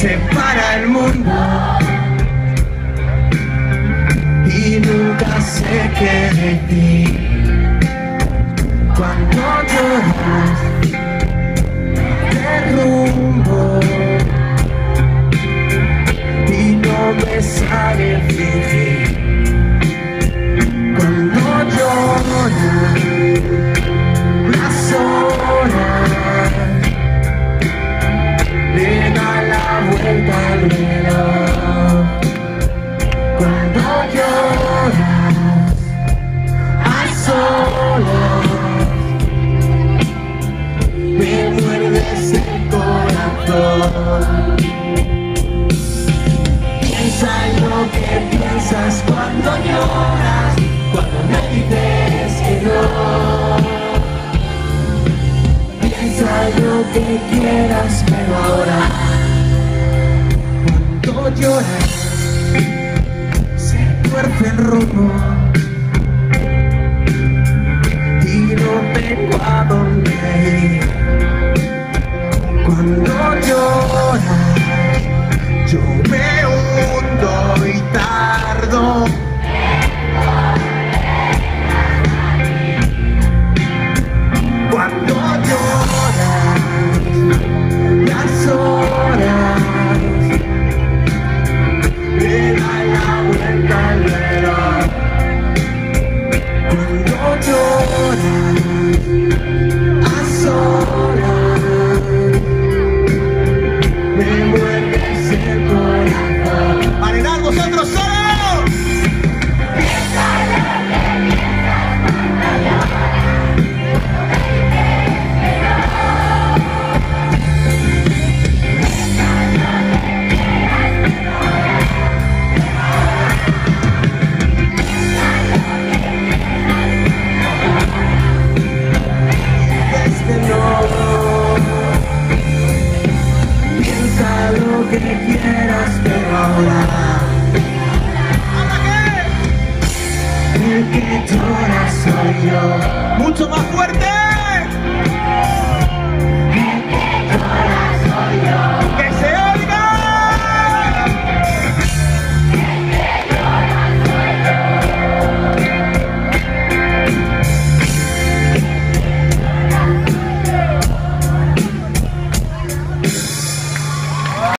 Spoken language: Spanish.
separa el mundo. Y nunca sé qué de ti. Cuando lloras que piensas cuando lloras, cuando me dices que no. Piensa lo que quieras, pero ahora, cuando lloras, se tuerce el rumbo. Y no tengo a dónde ir. Mucho más fuerte.